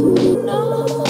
No.